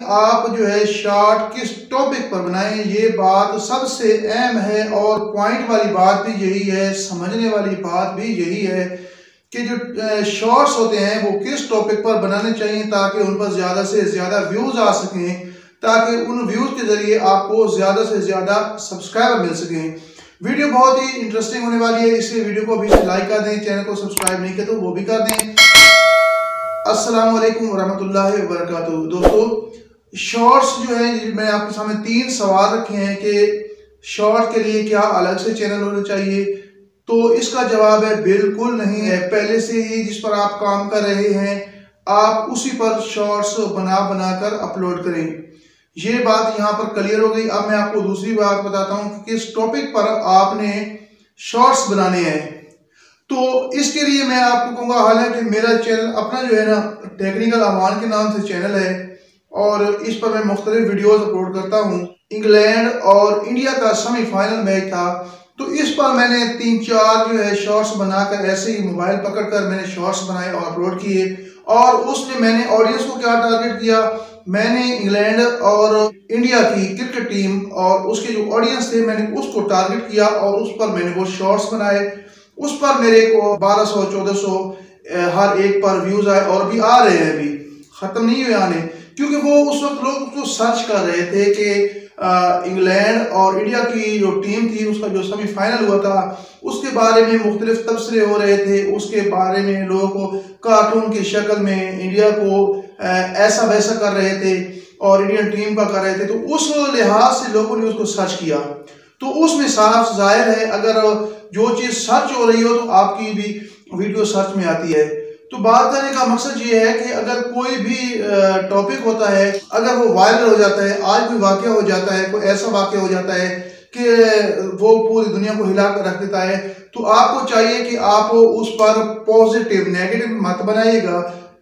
आप जो है शॉर्ट किस टॉपिक पर बनाएँ, ये बात सबसे अहम है और पॉइंट वाली बात भी यही है, समझने वाली बात भी यही है कि जो शॉर्ट्स होते हैं, वो किस टॉपिक पर बनाने चाहिए ताकि उन पर ज़्यादा से ज़्यादा व्यूज़ आ सकें, ताकि उन व्यूज़ के ज़रिए आपको ज़्यादा से ज़्यादा सब्सक्राइबर मिल सकें। वीडियो बहुत ही इंटरेस्टिंग होने वाली है, इसलिए वीडियो को अभी लाइक कर दें, चैनल को सब्सक्राइब नहीं किया तो वो भी कर दें। अस्सलाम वालेकुम वरहमतुल्लाहि वबरकातुहू। दोस्तों शॉर्ट्स जो है मैंने आपके सामने तीन सवाल रखे हैं कि शॉर्ट के लिए क्या अलग से चैनल होना चाहिए? तो इसका जवाब है बिल्कुल नहीं है। पहले से ही जिस पर आप काम कर रहे हैं, आप उसी पर शॉर्ट्स बना बनाकर अपलोड करें। ये बात यहाँ पर क्लियर हो गई। अब मैं आपको दूसरी बात बताता हूँ कि किस टॉपिक पर आपने शॉर्ट्स बनाने हैं। तो इसके लिए मैं आपको कहूँगा, हालाँकि मेरा चैनल अपना जो है ना टेक्निकल अमान के नाम से चैनल है। और इस पर मैं मुख्तलिफ़ वीडियोस अपलोड करता हूँ। इंग्लैंड और इंडिया का सेमीफाइनल मैच था। तो इस पर मैंने तीन चार जो है शॉर्ट्स बनाकर ऐसे ही मोबाइल पकड़कर मैंने शॉर्ट्स बनाए और अपलोड किए। और उसमें मैंने ऑडियंस को क्या टारगेट किया? मैंने इंग्लैंड और इंडिया की क्रिकेट टीम और उसके जो ऑडियंस थे, मैंने उसको टारगेट किया और उस पर मैंने वो शॉर्ट्स बनाए। उस पर मेरे को 1200 1400 हर एक पर व्यूज़ आए और भी आ रहे हैं अभी। ख़त्म नहीं हुए आने। क्योंकि वो उस वक्त लोग उसको सर्च कर रहे थे कि इंग्लैंड और इंडिया की जो टीम थी, उसका जो सेमीफाइनल हुआ था, उसके बारे में मुख्तलिफ़ तबसरे हो रहे थे। उसके बारे में लोगों कार्टून की शक्ल में इंडिया को ऐसा वैसा कर रहे थे और इंडियन टीम का कर रहे थे। तो उस लिहाज से लोगों ने उसको सर्च किया। तो उसमें साफ़ ज़ाहिर है, अगर जो चीज़ सर्च हो रही हो तो आपकी भी वीडियो सर्च में आती है। तो बात करने का मकसद ये है कि अगर कोई भी टॉपिक होता है, अगर वो वायरल हो जाता है, आज कोई वाक्य हो जाता है, कोई ऐसा वाक्य हो जाता है कि वो पूरी दुनिया को हिला कर रख देता है तो आपको चाहिए कि आप उस पर पॉजिटिव नेगेटिव मत बनाइएगा।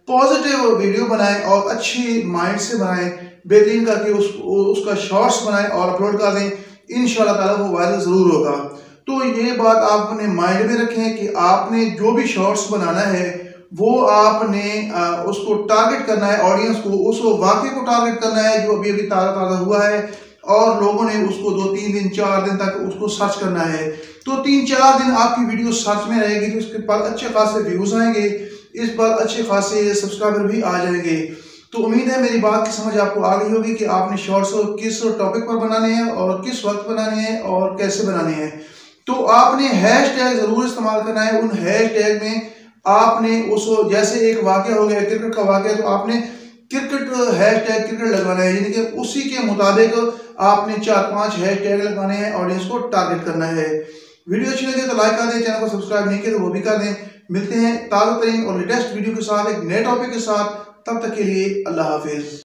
पॉजिटिव वीडियो बनाएँ और अच्छी माइंड से बनाएँ, बेहतरीन करके उस, उसका शॉर्ट्स बनाएँ और अपलोड कर दें। इन ताला वो वायरल ज़रूर होगा। तो ये बात आपने माइंड में रखें कि आपने जो भी शॉर्ट्स बनाना है वो आपने उसको टारगेट करना है ऑडियंस को, उस वाक्य को टारगेट करना है जो अभी अभी ताज़ा ताज़ा हुआ है और लोगों ने उसको दो, तीन दिन, चार दिन तक उसको सर्च करना है। तो तीन, चार दिन आपकी वीडियो सर्च में रहेगी तो इसके पर अच्छे खासे व्यूज़ आएँगे, इस पर अच्छे खासे सब्सक्राइबर भी आ जाएँगे। तो उम्मीद है मेरी बात की समझ आपको आ गई होगी कि आपने शॉर्ट्स किस टॉपिक पर बनाने हैं और किस वक्त बनाने हैं और कैसे बनाने हैं। तो आपने हैश टैग ज़रूर इस्तेमाल करना है, उन हैश टैग में आपने उस जैसे एक वाक्य हो गया क्रिकेट का वाक्य तो आपने क्रिकेट हैश टैग क्रिकेट लगवाना है, यानी कि उसी के मुताबिक आपने चार पाँच हैश टैग लगाने हैं ऑडियंस को टारगेट करना है। वीडियो अच्छी लगे तो लाइक कर दें चैनल को सब्सक्राइब नहीं किया तो वो भी कर दें। मिलते हैं ताज़ा तरीन और लेटेस्ट वीडियो के साथ, एक नए टॉपिक के साथ, तब तक के लिए अल्लाह हाफिज़।